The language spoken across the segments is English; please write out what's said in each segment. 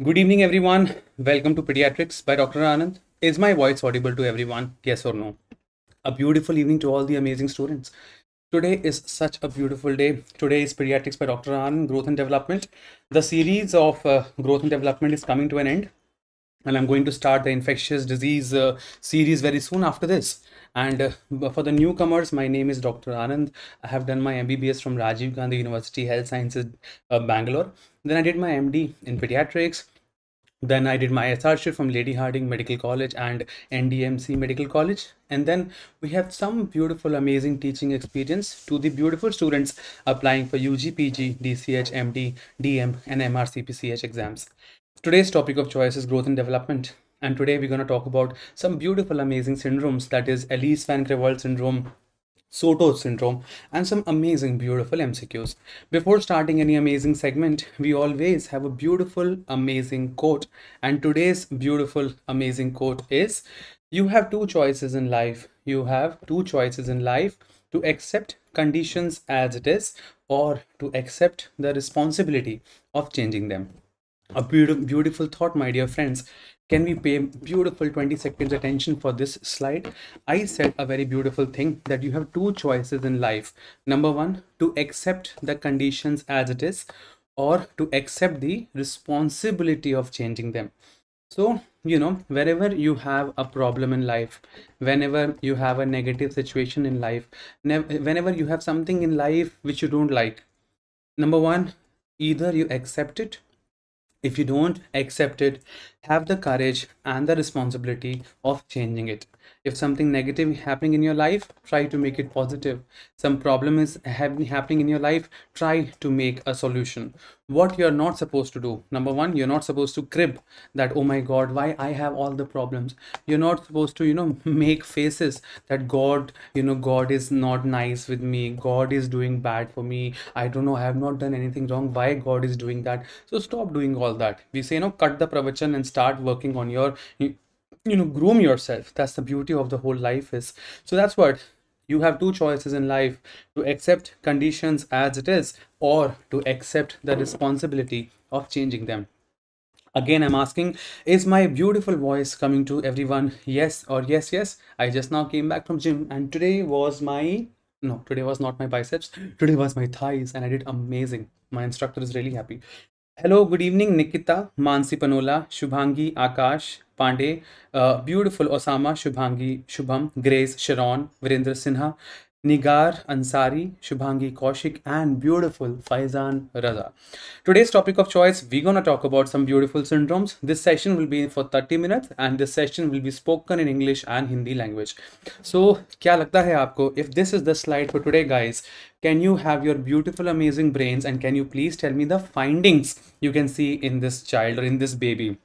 Good evening, everyone. Welcome to Pediatrics by Dr. Anand. Is my voice audible to everyone? Yes or no? A beautiful evening to all the amazing students. Today is such a beautiful day. Today is Pediatrics by Dr. Anand, Growth and Development. The series of uh, Growth and Development is coming to an end. And I'm going to start the infectious disease uh, series very soon after this. And uh, for the newcomers, my name is Dr. Anand. I have done my MBBS from Rajiv Gandhi University Health Sciences, uh, Bangalore. Then I did my MD in pediatrics. Then I did my SRship from Lady Hardinge Medical College and NDMC Medical College. And then we have some beautiful, amazing teaching experience to the beautiful students applying for UG, PG, DCH, MD, DM, and MRCPCH exams. Today's topic of choice is growth and development. And today we're going to talk about some beautiful, amazing syndromes that is Ellis Van Creveld syndrome, Soto syndrome, and some amazing, beautiful MCQs. Before starting any amazing segment, we always have a beautiful, amazing quote. And today's beautiful, amazing quote is You have two choices in life. You have two choices in life to accept conditions as it is or to accept the responsibility of changing them. A beautiful, beautiful thought, my dear friends. Can we pay beautiful 20 seconds attention for this slide? I said a very beautiful thing that you have two choices in life. Number one, to accept the conditions as it is or to accept the responsibility of changing them. So, you know, wherever you have a problem in life, whenever you have a negative situation in life, whenever you have something in life which you don't like, number one, either you accept it if you don't accept it have the courage and the responsibility of changing it. If something negative is happening in your life try to make it positive. Some problem is happening in your life try to make a solution. What you're not supposed to do. Number one you're not supposed to crib that oh my god why i have all the problems? You're not supposed to you know make faces that god you know god is not nice with me. God is doing bad for me. I don't know i have not done anything wrong. Why god is doing that? So stop doing all that. We say you know cut the pravachan and start working on your you know groom yourself. That's the beauty of the whole life is. So that's what you have two choices in life to accept conditions as it is or to accept the responsibility of changing them. Again i'm asking is my beautiful voice coming to everyone? Yes or yes yes. I just now came back from gym and today was my no today was not my biceps. Today was my thighs and i did amazing. My instructor is really happy hello good evening Nikita Mansi Panola Shubhangi Aakash Pandey beautiful Osama Shubhangi Shubham Grace Sharon Virendra Sinha Nigar Ansari, Shubhangi Kaushik, and beautiful Faizan Raza. Today's topic of choice, we're gonna talk about some beautiful syndromes. This session will be for 30 minutes and this session will be spoken in English and Hindi language. So, kya lagta hai aapko? If this is the slide for today, guys, can you have your beautiful, amazing brains and can you please tell me the findings you can see in this child or in this baby?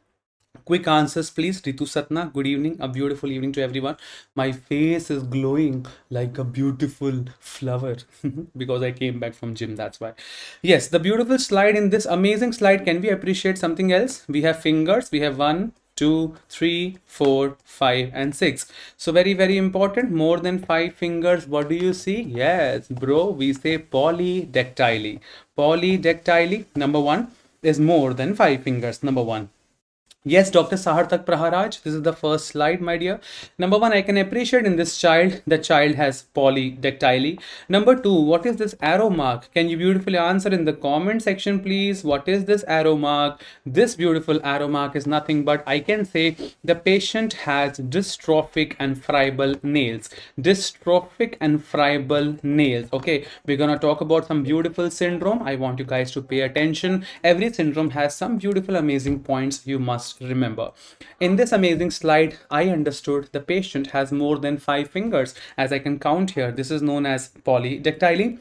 Quick answers please. Ritu satna good evening. A beautiful evening to everyone. My face is glowing like a beautiful flower because i came back from gym that's why. Yes the beautiful slide in this amazing slide. Can we appreciate something else? We have fingers. We have one two three four five and six. So very very important. More than five fingers. What do you see? Yes bro we say polydactyly. Polydactyly number one is more than five fingers number one Yes, Dr. Sarthak Praharaj, this is the first slide, my dear. Number one, I can appreciate in this child, the child has polydactyly. Number two, what is this arrow mark? Can you beautifully answer in the comment section, please? What is this arrow mark? This beautiful arrow mark is nothing but I can say the patient has dystrophic and friable nails. Dystrophic and friable nails. Okay, we're gonna talk about some beautiful syndrome. I want you guys to pay attention. Every syndrome has some beautiful, amazing points you must remember. In this amazing slide, I understood the patient has more than five fingers. As I can count here, this is known as polydactyly.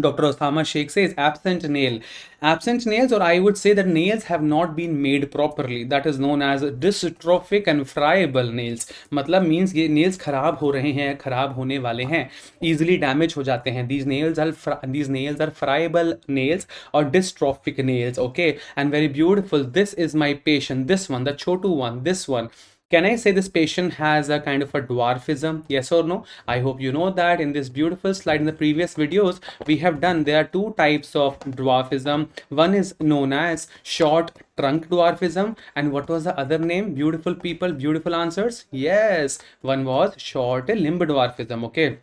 Doctor Osama Shaikh say is absent nail absent nails और I would say that nails have not been made properly that is known as dystrophic and friable nails मतलब means ये nails खराब हो रहे हैं, खराब होने वाले हैं ईजिली डैमेज हो जाते हैं. These nails are these nails are friable nails और dystrophic nails okay and very beautiful this is my patient this one the Chhotu one this one Can I say this patient has a kind of a dwarfism? Yes or no? I hope you know that in this beautiful slide in the previous videos, we have done, there are two types of dwarfism. One is known as short trunk dwarfism and what was the other name? Beautiful people, beautiful answers? Yes, one was short limb dwarfism, okay?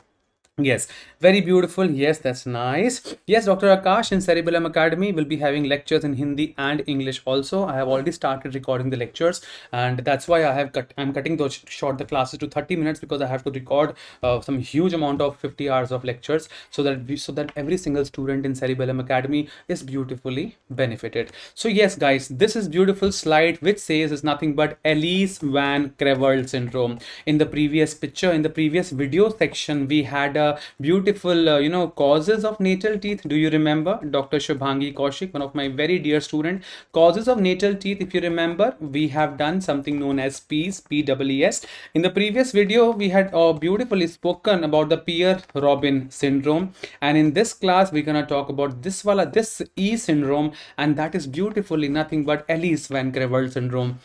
Yes, very beautiful. Yes, that's nice. Yes, Dr. Akash in Cerebellum Academy will be having lectures in Hindi and English also. I have already started recording the lectures and that's why I have cut, I'm cutting those short the classes to 30 minutes because I have to record uh, some huge amount of 50 hours of lectures so that we, so that every single student in Cerebellum Academy is beautifully benefited. So yes, guys, this is beautiful slide which says is nothing but Ellis Van Creveld syndrome. In the previous picture, in the previous video section, we had a beautiful, uh, you know, causes of natal teeth. Do you remember? Dr. Shubhangi Kaushik, one of my very dear student. Causes of natal teeth, if you remember, we have done something known as P-W-E-S. In the previous video, we had uh, beautifully spoken about the Pierre-Robin syndrome. And in this class, we're going to talk about this this E syndrome. And that is beautifully nothing but Ellis Van Creveld syndrome.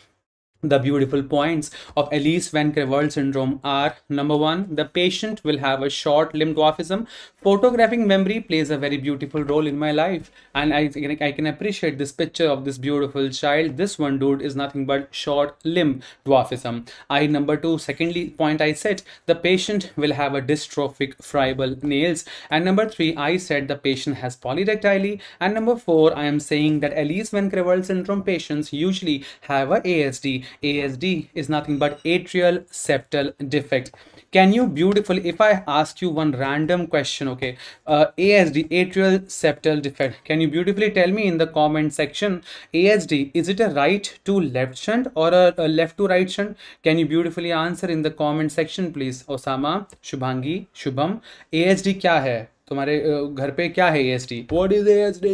The beautiful points of Ellis Van Creveld syndrome are number one, the patient will have a short limb dwarfism. Photographing memory plays a very beautiful role in my life, and I, I can appreciate this picture of this beautiful child. This one dude is nothing but short limb dwarfism. I number two, secondly, point I said the patient will have a dystrophic friable nails, and number three, I said the patient has polydactyly, and number four, I am saying that Ellis Van Creveld syndrome patients usually have a ASD ASD is nothing but atrial septal defect. Can you beautifully, if I ask you one random question, okay, uh, ASD, atrial septal defect, can you beautifully tell me in the comment section, ASD, is it a right to left shunt or a, a left to right shunt? Can you beautifully answer in the comment section, please? Osama, Shubhangi, Shubham, ASD kya hai? तुम्हारे घर पे क्या है A S D what is S D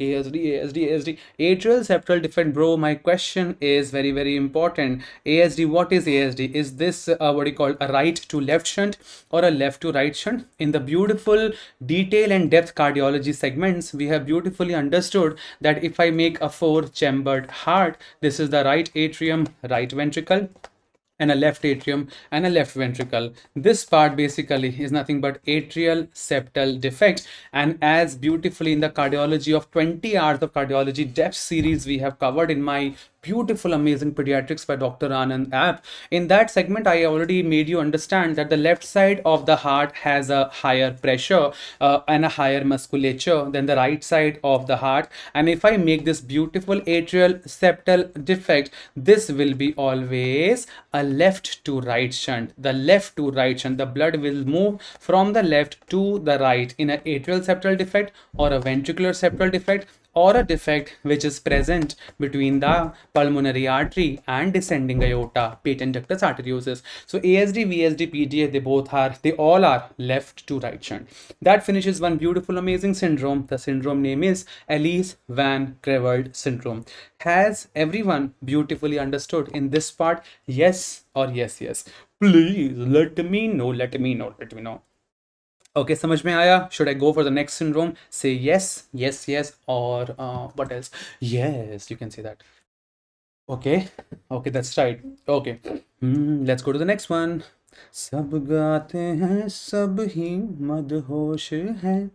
A S D A S D S D atrial septal defect bro my question is very very important A S D what is A S D is this what is called a right to left shunt और a left to right shunt in the beautiful detail and depth cardiology segments we have beautifully understood that if I make a four chambered heart this is the right atrium right ventricle and a left atrium and a left ventricle. This part basically is nothing but atrial septal defect and as beautifully in the cardiology of 20 hours of cardiology depth series we have covered in my beautiful amazing pediatrics by dr anand app. In that segment i already made you understand that the left side of the heart has a higher pressure uh, and a higher musculature than the right side of the heart. And if i make this beautiful atrial septal defect this will be always a left to right shunt. The left to right shunt the blood will move from the left to the right in an atrial septal defect or a ventricular septal defect or a defect which is present between the pulmonary artery and descending aorta, patent ductus arteriosus. So ASD, VSD, PDA, they both are, they all are left to right shunt. That finishes one beautiful, amazing syndrome. The syndrome name is Ellis Van Creveld syndrome. Has everyone beautifully understood in this part? Yes or yes, yes. Please let me know, let me know, let me know. Okay समझ में आया? Should I go for the next syndrome से yes yes yes और what else yes you can see that okay okay that's right okay let's go to the next one सब गाते हैं, सब ही मदहोश हैं।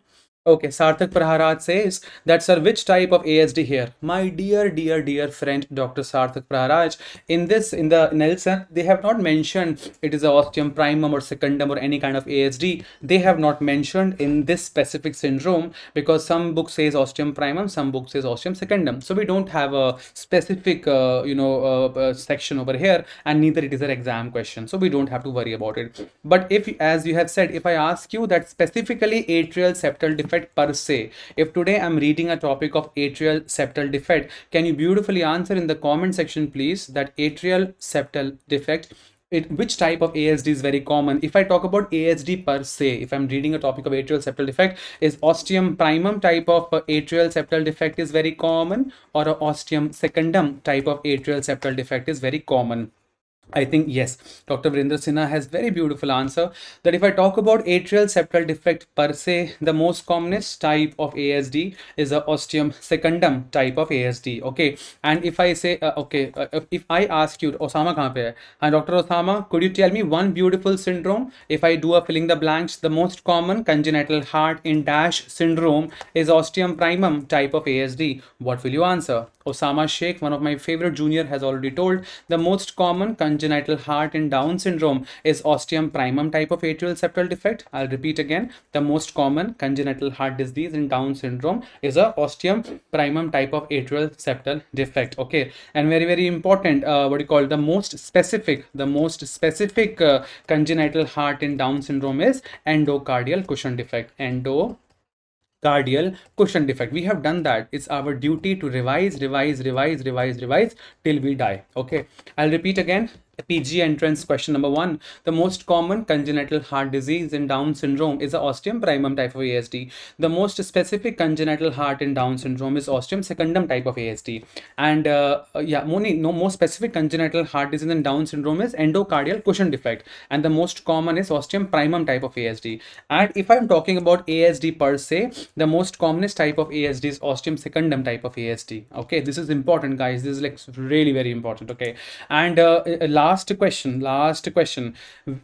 Okay, Sarthak Praharaj says that, sir, which type of ASD here? My dear, dear, dear friend, Dr. Sarthak Praharaj, in this, in the Nelson, they have not mentioned it is a ostium primum or secundum or any kind of ASD. They have not mentioned in this specific syndrome because some book says ostium primum, some book says ostium secundum. So we don't have a specific, uh, you know, uh, uh, section over here and neither it is an exam question. So we don't have to worry about it. But if, as you have said, if I ask you that specifically atrial septal defect defect per se. If today I'm reading a topic of atrial septal defect, can you beautifully answer in the comment section, please, that atrial septal defect it, which type of ASD is very common. If I talk about ASD per se, if I'm reading a topic of atrial septal defect, is ostium primum type of uh, atrial septal defect is very common or ostium secundum type of atrial septal defect is very common. I think yes, Dr. Virendra Sinha has very beautiful answer that if I talk about atrial septal defect per se, the most commonest type of ASD is a ostium secundum type of ASD. Okay, and if I say uh, okay, uh, if I ask you, Osama kahan? And Dr. Osama, could you tell me one beautiful syndrome? If I do a filling the blanks, the most common congenital heart in dash syndrome is ostium primum type of ASD. What will you answer? Osama Sheikh, one of my favorite junior, has already told the most common congenital heart in Down syndrome is ostium primum type of atrial septal defect. I'll repeat again. The most common congenital heart disease in Down syndrome is a ostium primum type of atrial septal defect. Okay, and very very important. Uh, what you call the most specific, the most specific uh, congenital heart in Down syndrome is endocardial cushion defect. Endo cardial cushion defect we have done that it's our duty to revise revise revise revise revise till we die okay i'll repeat again PG entrance question number one. The most common congenital heart disease in Down syndrome is the ostium primum type of ASD. The most specific congenital heart in Down syndrome is ostium secundum type of ASD. And uh, uh, yeah, Moni, no more specific congenital heart disease in Down syndrome is endocardial cushion defect. And the most common is ostium primum type of ASD. And if I'm talking about ASD per se, the most commonest type of ASD is ostium secundum type of ASD. Okay, this is important, guys. This is like really very important. Okay, and uh, last last question last question.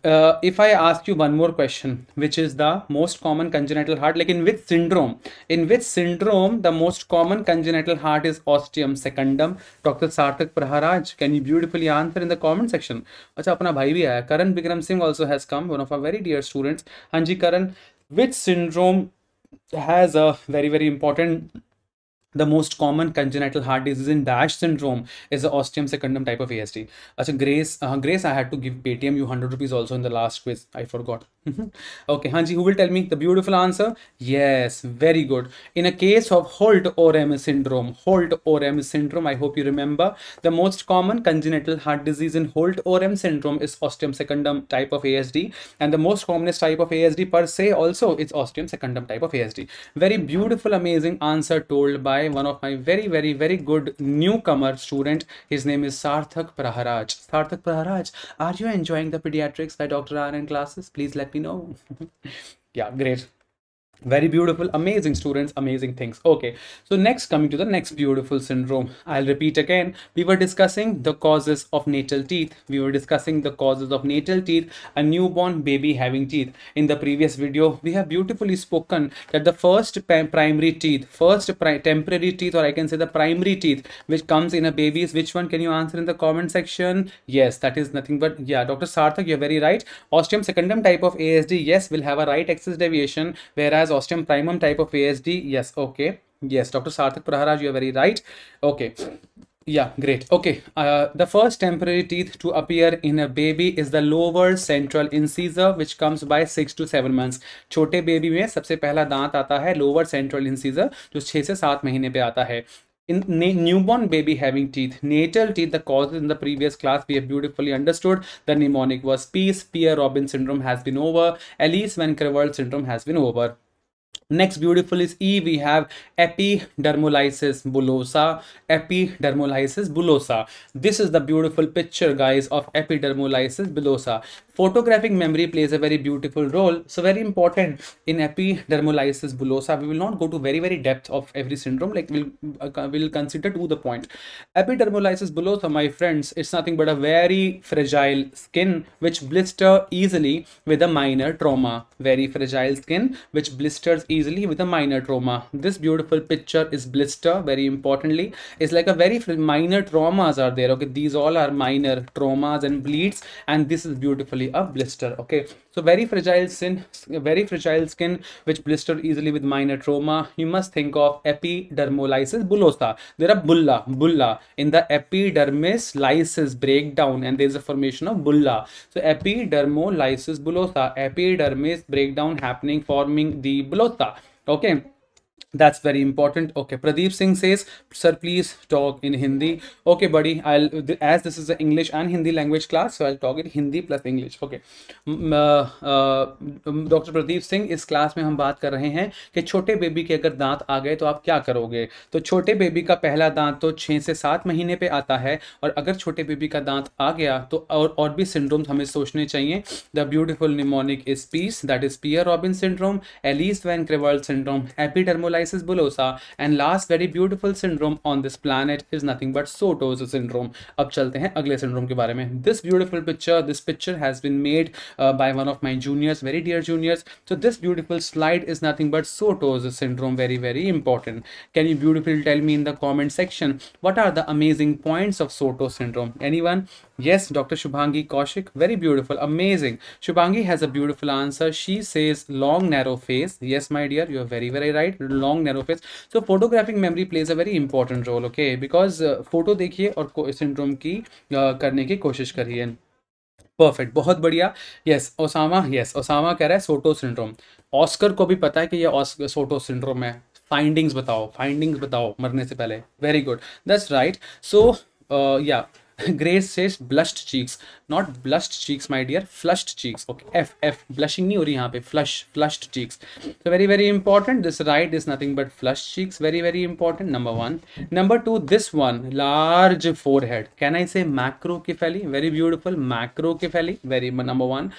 Uh, if i ask you one more question which is the most common congenital heart like in which syndrome? In which syndrome the most common congenital heart is ostium secundum? Dr sarthak praharaj can you beautifully answer in the comment section? Acha apna bhai bhi aaya. Karan bikram singh also has come one of our very dear students. Hanji karan which syndrome has a very very important the most common congenital heart disease in Dash syndrome is the ostium secundum type of ASD. Achha, Grace, uh, Grace, I had to give Paytm you 100 rupees also in the last quiz. I forgot. okay, Hanji, who will tell me the beautiful answer? Yes, very good. In a case of Holt-Oram syndrome, Holt-Oram syndrome, I hope you remember, the most common congenital heart disease in Holt-Oram syndrome is ostium secundum type of ASD, and the most commonest type of ASD per se also is ostium secundum type of ASD. Very beautiful, amazing answer told by one of my very, very, very good newcomer student. His name is Sarthak Praharaj. Sarthak Praharaj, are you enjoying the pediatrics by Dr. Anand classes? Please let me know. yeah, great very beautiful amazing students amazing things. Okay so next coming to the next beautiful syndrome. I'll repeat again. We were discussing the causes of natal teeth. We were discussing the causes of natal teeth a newborn baby having teeth. In the previous video we have beautifully spoken that the first primary teeth first pri temporary teeth or i can say the primary teeth which comes in a baby's which one can you answer in the comment section? Yes that is nothing but yeah dr sarthak you're very right. Ostium secundum type of asd yes will have a right axis deviation whereas as ostium primum type of ASD? Yes, okay. Yes, Dr. Sarthak Praharaj, you are very right. Okay. Yeah, great. Okay, uh, the first temporary teeth to appear in a baby is the lower central incisor, which comes by six to seven months. छोटे baby में सबसे पहला दांत आता है lower central incisor जो छह से सात महीने पे आता है in newborn baby having teeth natal teeth the causes in the previous class we have beautifully understood the mnemonic was peace pierre robin syndrome has been over ellis van creveld syndrome has been over Next beautiful is E. We have epidermolysis bullosa. Epidermolysis bullosa. This is the beautiful picture, guys, of epidermolysis bullosa photographic memory plays a very beautiful role so very important in epidermolysis bullosa we will not go to very very depth of every syndrome like we'll uh, we'll consider to the point epidermolysis bullosa my friends it's nothing but a very fragile skin which blister easily with a minor trauma very fragile skin which blisters with a minor trauma. This beautiful picture is blister very importantly. It's like a very minor traumas are there okay? These all are minor traumas and bleeds and this is beautifully a blister okay? So very fragile skin very fragile skin which blister easily with minor trauma. You must think of epidermolysis bullosa. There are bulla bulla. In the epidermis lysis breakdown and there is a formation of bulla. So epidermolysis bullosa epidermis breakdown happening forming the bullosa okay that's very important. Okay, pradeep singh says, sir, please talk in hindi. Okay, buddy, i'll as this is the english and hindi language class, so i'll talk in hindi plus english. Okay. Doctor Pradeep Singh इस class में हम बात कर रहे हैं कि छोटे baby के अगर दांत आ गए तो आप क्या करोगे? तो छोटे बेबी का पहला दांत तो छः से सात महीने पे आता है और अगर छोटे बेबी का दांत आ गया तो और और भी सिंड्रोम्स हमें सोचने चाहिए। The beautiful mnemonic is peace that is Pierre Robin syndrome Ellis van Creveld syndrome epidermolysis Psoriasis bullosa and last very beautiful syndrome on this planet is nothing but Soto's syndrome. अब चलते हैं अगले syndrome के बारे में. This beautiful picture, this picture has been made uh, by one of my juniors, very dear juniors. So this beautiful slide is nothing but Soto's syndrome, very very important. Can you beautifully tell me in the comment section what are the amazing points of Soto syndrome? Anyone? Yes, Dr. Shubhangi Kaushik, very beautiful, amazing. Shubhangi has a beautiful answer. She says long narrow face. Yes, my dear, you are very very right. Long narrow face. So photographic memory plays a very important role, okay? Because uh, photo देखिए और syndrome की uh, करने की कोशिश करिए perfect बहुत बढ़िया yes Osama yes Osama कह रहा है सोटो सिंड्रोम ऑस्कर को भी पता है कि ये सोटो सिंड्रोम है फाइंडिंग्स बताओ फाइंडिंग्स बताओ मरने से पहले very good that's right so yeah grace says blushed cheeks not blushed cheeks my dear flushed cheeks okay F F blushing नहीं हो रही यहाँ पे फ्लश फ्लश्ड चीक्स तो very very important this right is nothing but flush cheeks very very important number one number two this one large forehead can I say cephaly very beautiful macrocephaly very number one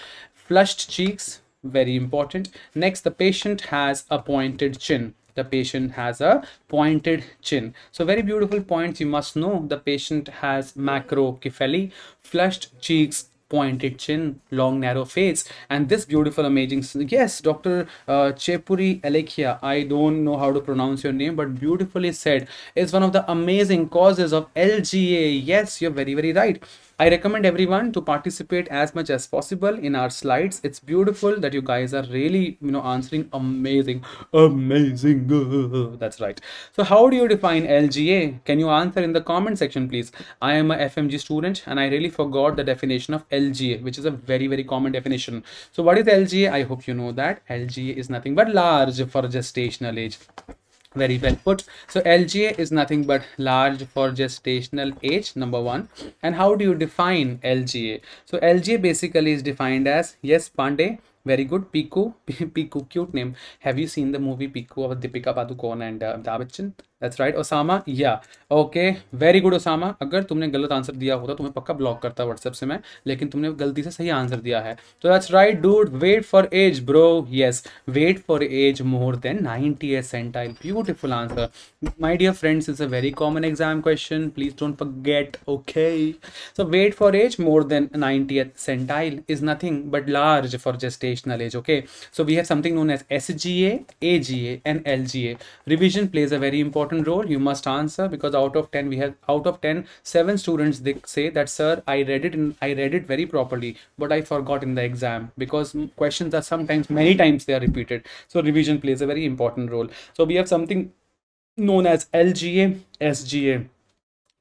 flushed cheeks very important next the patient has a pointed chin the patient has a pointed chin. So very beautiful points you must know. The patient has macrocephaly, flushed cheeks, pointed chin, long narrow face, and this beautiful amazing, yes, Dr. Uh, Chepuri Alekhia, I don't know how to pronounce your name, but beautifully said, is one of the amazing causes of LGA. Yes, you're very, very right. I recommend everyone to participate as much as possible in our slides. It's beautiful that you guys are really, you know, answering amazing, amazing. That's right. So how do you define LGA? Can you answer in the comment section, please? I am a FMG student and I really forgot the definition of LGA, which is a very, very common definition. So what is LGA? I hope you know that LGA is nothing but large for gestational age very well put. So lga is nothing but large for gestational age number one. And how do you define lga so lga basically is defined as yes pandey very good. Piku piku cute name. Have you seen the movie piku of deepika padukone and uh, Bachchan that's right Osama yeah okay very good Osama अगर तुमने गलत answer दिया होता, तुम्हें पक्का block करता WhatsApp से मैं, लेकिन तुमने गलती से सही आंसर दिया है। तो that's right dude weight for age bro yes weight for age more than ninety eight centile beautiful answer my dear friends is a very common exam question please don't forget okay so weight for age more than ninety eighth centile is nothing but large for gestational age okay so we have something known as S G A G A and L G A revision please a very important important role you must answer because out of 10 we have out of 10 seven students they say that sir i read it in, i read it very properly but i forgot in the exam because questions are sometimes many times they are repeated. So revision plays a very important role. So we have something known as lga sga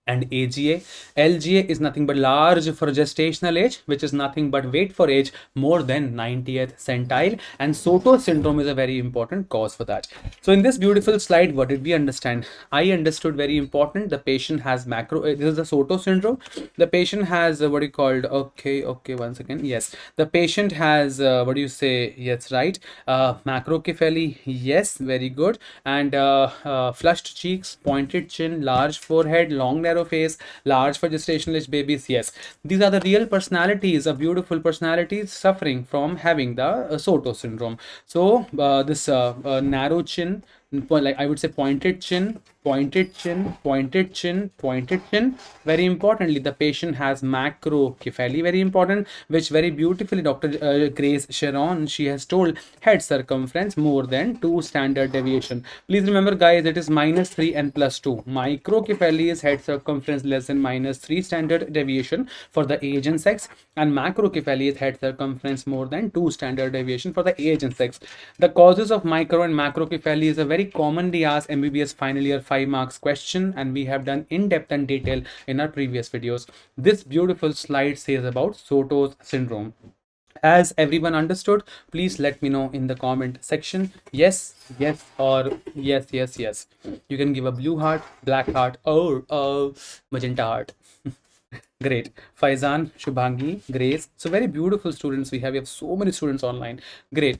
and AGA. LGA is nothing but large for gestational age, which is nothing but weight for age more than 90th centile. And Soto syndrome is a very important cause for that. So in this beautiful slide, what did we understand? I understood very important. The patient has macro, uh, this is the Soto syndrome. The patient has uh, what you called, okay, okay, once again, yes. The patient has, uh, what do you say? Yes, right. Uh, macrocephaly, yes, very good. And uh, uh, flushed cheeks, pointed chin, large forehead, long neck narrow face, large for gestational age babies. Yes, these are the real personalities of beautiful personalities suffering from having the uh, Soto syndrome. So uh, this uh, uh narrow chin, like I would say pointed chin, pointed chin, pointed chin, pointed chin. Very importantly, the patient has macrocephaly, very important, which very beautifully Dr. Uh, Grace Sharon, she has told head circumference more than 2 standard deviation. Please remember guys, it is minus 3 and plus 2. Microcephaly is head circumference less than minus 3 standard deviation for the age and sex and macrocephaly is head circumference more than 2 standard deviation for the age and sex. The causes of micro and macrocephaly is a very commonly asked MBBS final year 5 marks question and we have done in depth and detail in our previous videos. This beautiful slide says about Soto's syndrome. As everyone understood? Please let me know in the comment section. Yes, yes, or yes, yes, yes. You can give a blue heart, black heart, or a magenta heart. Great. Faizan, Shubhangi, Grace. So very beautiful students we have. We have so many students online. Great.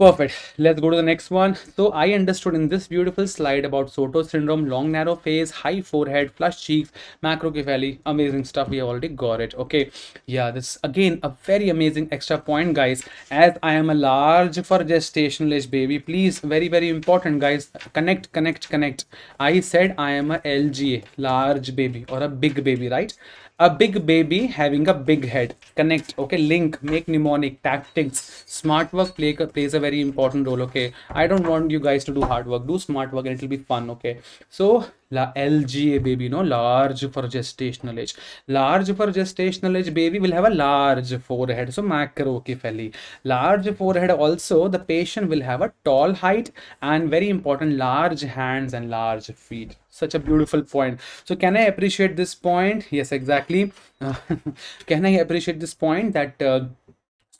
Perfect. Let's go to the next one. So I understood in this beautiful slide about Soto syndrome, long narrow face, high forehead, flush cheeks, macrocephaly. Amazing stuff. We have already got it. Okay. Yeah, this again a very amazing extra point, guys. As I am a large for gestational age baby, please, very, very important, guys. Connect, connect, connect. I said I am a LGA, large baby or a big baby, right? A big baby having a big head. Connect. Okay link. Make mnemonic. Tactics. Smart work play, plays a very important role okay? I don't want you guys to do hard work. Do smart work and it will be fun okay? So La LGA baby, no large for gestational age. Large for gestational age baby will have a large forehead, so macrocephaly. Large forehead also the patient will have a tall height and very important large hands and large feet. Such a beautiful point. So can I appreciate this point? Yes, exactly. Can I appreciate this point that uh,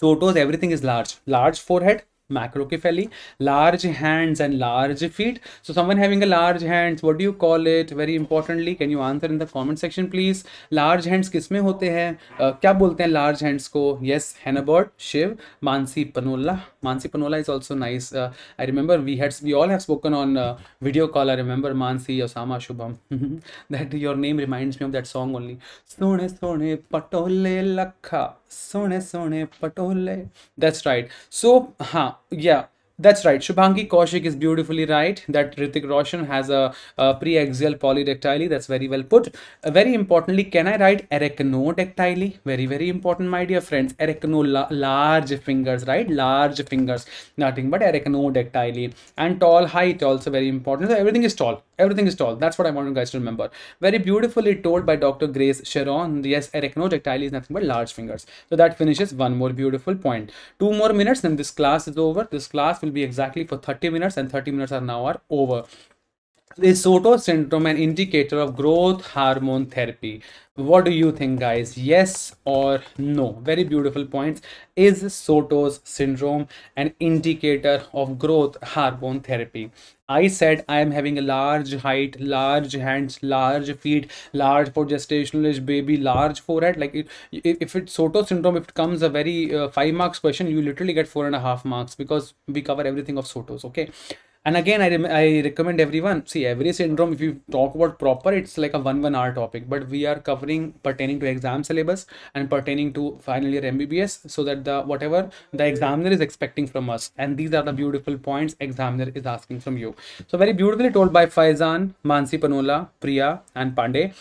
Sotos everything is large, large forehead, macrocephaly large hands and large feet so someone having a large hands what do you call it very importantly can you answer in the comment section please large hands किसमें होते हैं uh, क्या बोलते हैं large hands को yes Hannibal Shiv Mansi Panola Mansi Panola is also nice uh, I remember we had we all have spoken on uh, video call I remember Mansi Osama Shubham that your name reminds me of that song only सोने सोने पटोले लखा सोने सोने Patole that's right सो हाँ या that's right. Shubhangi Kaushik is beautifully right that Hrithik Roshan has a, a pre-axial polydactyly. That's very well put. Uh, very importantly, can I write arachnodactyly? Very, very important, my dear friends. Arachno, la large fingers, right? Large fingers. Nothing but arachnodactyly. And tall height also very important. So everything is tall. Everything is tall. That's what I want you guys to remember. Very beautifully told by Dr. Grace Sharon. Yes, arachnodactyly is nothing but large fingers. So that finishes one more beautiful point. Two more minutes and this class is over. This class will will be exactly for 30 minutes and 30 minutes are now are over. Is Soto syndrome an indicator of growth hormone therapy? What do you think, guys? Yes or no? Very beautiful points. Is Soto's syndrome an indicator of growth hormone therapy? I said I am having a large height, large hands, large feet, large for gestational age baby, large forehead. Like it, if it's Soto syndrome, if it comes a very uh, five marks question, you literally get four and a half marks because we cover everything of Soto's. Okay and again I, I recommend everyone see every syndrome if you talk about proper it's like a one one hour topic. But we are covering pertaining to exam syllabus and pertaining to final year mbbs so that the whatever the examiner is expecting from us. And these are the beautiful points examiner is asking from you. So very beautifully told by faizan mansi panola priya and pandey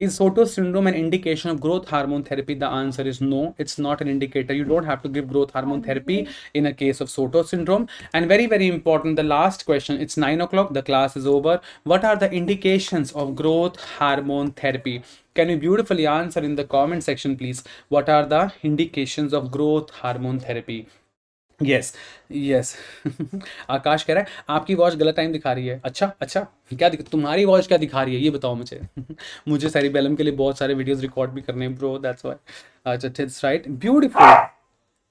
is Soto's syndrome an indication of growth hormone therapy? The answer is no, it's not an indicator. You don't have to give growth hormone therapy in a case of Soto syndrome. And very, very important, the last question, it's 9 o'clock, the class is over. What are the indications of growth hormone therapy? Can you beautifully answer in the comment section, please? What are the indications of growth hormone therapy? Yes yes Akash कह रहा है, आपकी watch गलत time दिखा रही है. अच्छा अच्छा क्या दिख, तुम्हारी वॉच क्या दिखा रही है? ये बताओ मुझे. मुझे सैरी बेलम के लिए बहुत सारे वीडियोस रिकॉर्ड भी करने हैं ब्रो दैट्स व्हाई अच्छा right beautiful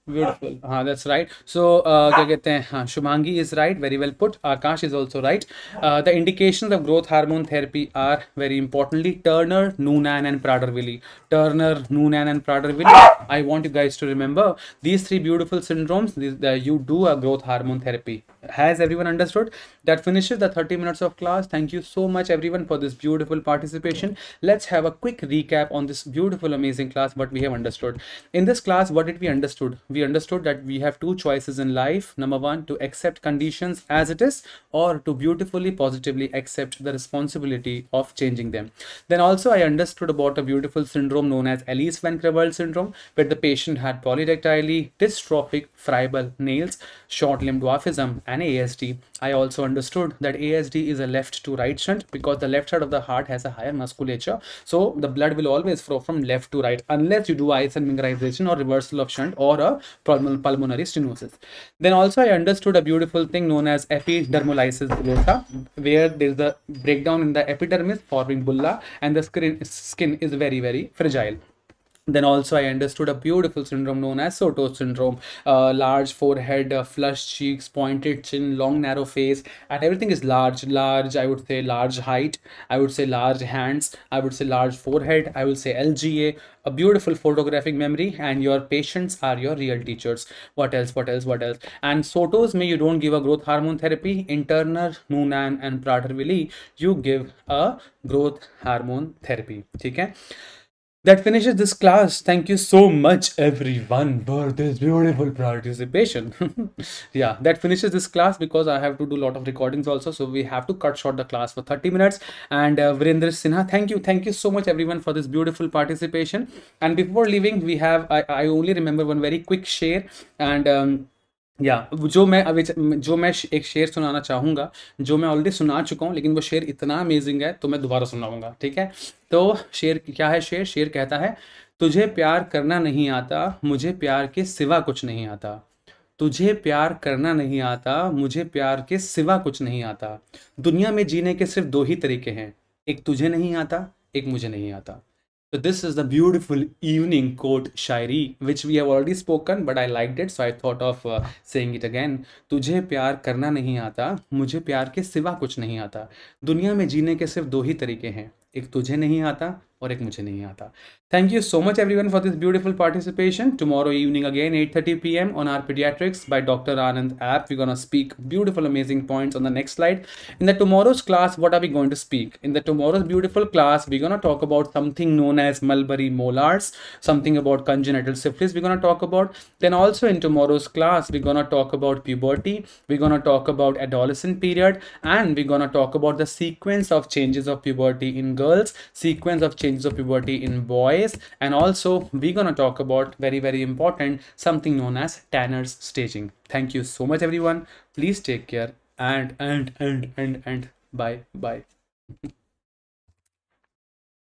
beautiful. Uh, that's right. So uh, shubhangi is right. Very well put. Akash is also right. Uh, the indications of growth hormone therapy are very importantly turner noonan and prader-willi. Turner noonan and prader-willi i want you guys to remember these three beautiful syndromes uh, you do a growth hormone therapy. Has everyone understood? That finishes the 30 minutes of class. Thank you so much everyone for this beautiful participation. Let's have a quick recap on this beautiful amazing class what we have understood. In this class what did we understood? Understood that we have two choices in life. Number one, to accept conditions as it is or to beautifully, positively accept the responsibility of changing them. Then also I understood about a beautiful syndrome known as Ellis Van Creveld syndrome, where the patient had polydactyly, dystrophic friable nails, short limb dwarfism and ASD. I also understood that ASD is a left to right shunt because the left side of the heart has a higher musculature. So the blood will always flow from left to right unless you do Eisenmengerization or reversal of shunt or a pulmonary stenosis. Then also I understood a beautiful thing known as epidermolysis bullosa, where there is a breakdown in the epidermis forming bulla and the skin, skin is very, very fragile. Then also i understood a beautiful syndrome known as soto syndrome. Uh, large forehead uh, flushed cheeks pointed chin long narrow face and everything is large large i would say large height. I would say large hands. I would say large forehead. I will say lga a beautiful photographic memory and your patients are your real teachers. What else what else what else? And sotos may you don't give a growth hormone therapy. In turner noonan and prader-willi you give a growth hormone therapy. okay that finishes this class. Thank you so much, everyone, for this beautiful participation. yeah, that finishes this class because I have to do a lot of recordings also. So we have to cut short the class for 30 minutes. And uh, Virendra Sinha, thank you. Thank you so much, everyone, for this beautiful participation. And before leaving, we have, I, I only remember one very quick share. And um, या जो मैं अभी जो मैं एक शेर सुनाना चाहूँगा, जो मैं ऑलरेडी सुना चुका हूँ, लेकिन वो शेर इतना अमेजिंग है तो मैं दोबारा सुनाऊँगा, ठीक है? तो शेर क्या है शेर? शेर कहता है, तुझे प्यार करना नहीं आता, मुझे प्यार के सिवा कुछ नहीं आता। तुझे प्यार करना नहीं आता, मुझे प्यार के सिवा कुछ नहीं आता। दुनिया में जीने के सिर्फ़ दो ही तरीके हैं, एक तुझे नहीं आता, एक मुझे नहीं आता। So this is the beautiful evening quote shairi which we have already spoken but I liked it so I thought of uh, saying it again. तुझे प्यार करना नहीं आता मुझे प्यार के सिवा कुछ नहीं आता दुनिया में जीने के सिर्फ़ दो ही तरीके हैं एक तुझे नहीं आता और एक मुझे नहीं आता Thank you so much everyone for this beautiful participation. Tomorrow evening again 8.30 p.m. on our Pediatrics by Dr. Anand app. We're going to speak beautiful amazing points on the next slide. In the tomorrow's class, what are we going to speak? In the tomorrow's beautiful class, we're going to talk about something known as mulberry molars, something about congenital syphilis we're going to talk about. Then also in tomorrow's class, we're going to talk about puberty. We're going to talk about adolescent period and we're going to talk about the sequence of changes of puberty in girls, sequence of changes of puberty in boys and also we're gonna talk about very very important something known as Tanner's staging. Thank you so much everyone. Please take care and and and and and bye bye.